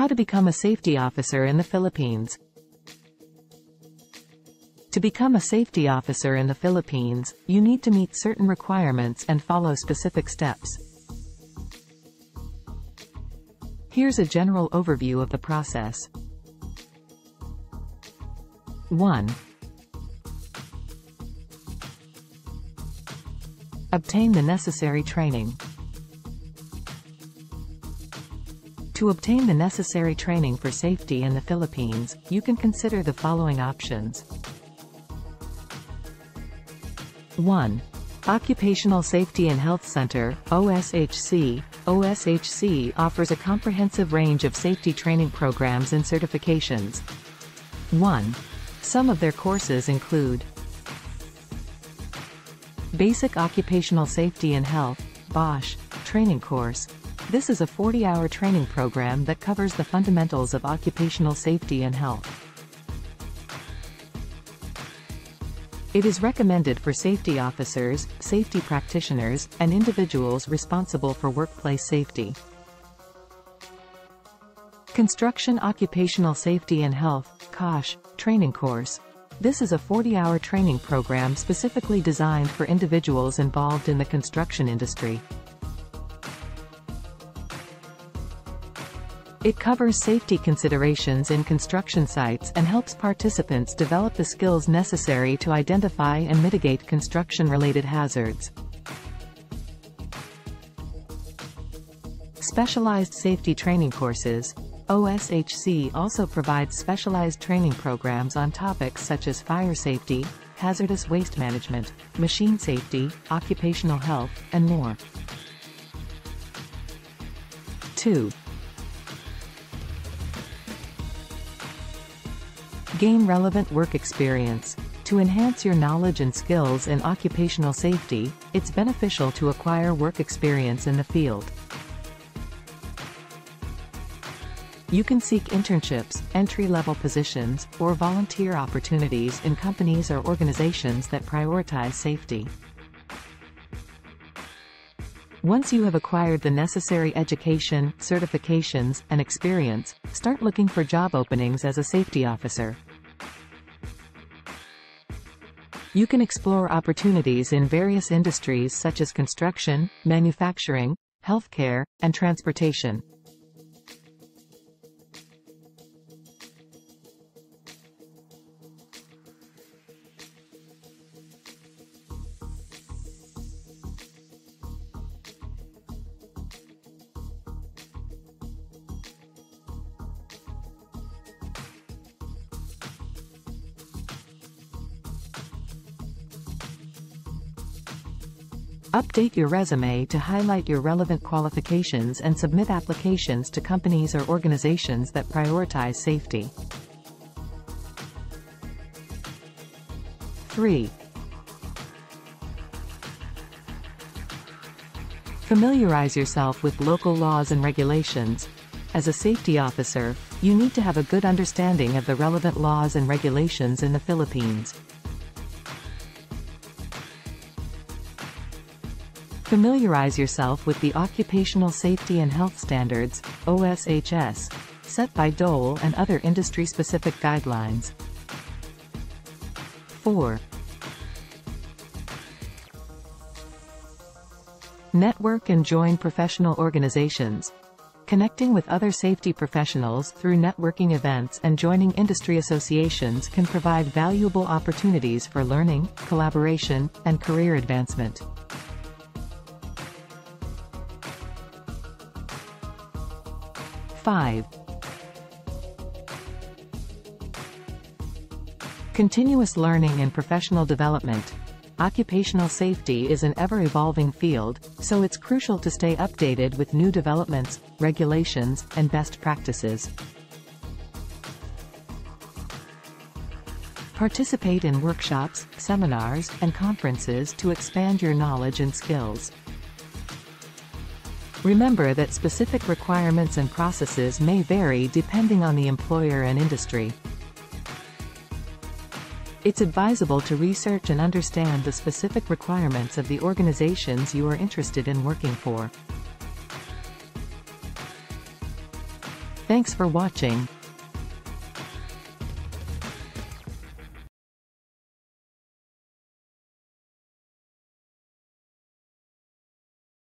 How to become a safety officer in the Philippines. To become a safety officer in the Philippines, you need to meet certain requirements and follow specific steps. Here's a general overview of the process. 1. Obtain the necessary training. To obtain the necessary training for safety in the Philippines, you can consider the following options. 1. Occupational Safety and Health Center, OSHC. OSHC offers a comprehensive range of safety training programs and certifications. 1. Some of their courses include Basic Occupational Safety and Health, BOSH, training course. This is a 40-hour training program that covers the fundamentals of occupational safety and health. It is recommended for safety officers, safety practitioners, and individuals responsible for workplace safety. Construction Occupational Safety and Health, COSH, training course. This is a 40-hour training program specifically designed for individuals involved in the construction industry. It covers safety considerations in construction sites and helps participants develop the skills necessary to identify and mitigate construction-related hazards. Specialized Safety Training Courses OSHC also provides specialized training programs on topics such as fire safety, hazardous waste management, machine safety, occupational health, and more. 2. Gain relevant work experience. To enhance your knowledge and skills in occupational safety, it's beneficial to acquire work experience in the field. You can seek internships, entry-level positions, or volunteer opportunities in companies or organizations that prioritize safety. Once you have acquired the necessary education, certifications, and experience, start looking for job openings as a safety officer. You can explore opportunities in various industries such as construction, manufacturing, healthcare, and transportation. Update your resume to highlight your relevant qualifications and submit applications to companies or organizations that prioritize safety. 3. Familiarize yourself with local laws and regulations. As a safety officer, you need to have a good understanding of the relevant laws and regulations in the Philippines. Familiarize yourself with the Occupational Safety and Health Standards, OSHS, set by DOL and other industry-specific guidelines. 4. Network and join professional organizations. Connecting with other safety professionals through networking events and joining industry associations can provide valuable opportunities for learning, collaboration, and career advancement. 5. Continuous learning and professional development. Occupational safety is an ever-evolving field, so it's crucial to stay updated with new developments, regulations, and best practices. Participate in workshops, seminars, and conferences to expand your knowledge and skills. Remember that specific requirements and processes may vary depending on the employer and industry. It's advisable to research and understand the specific requirements of the organizations you are interested in working for. Thanks for watching.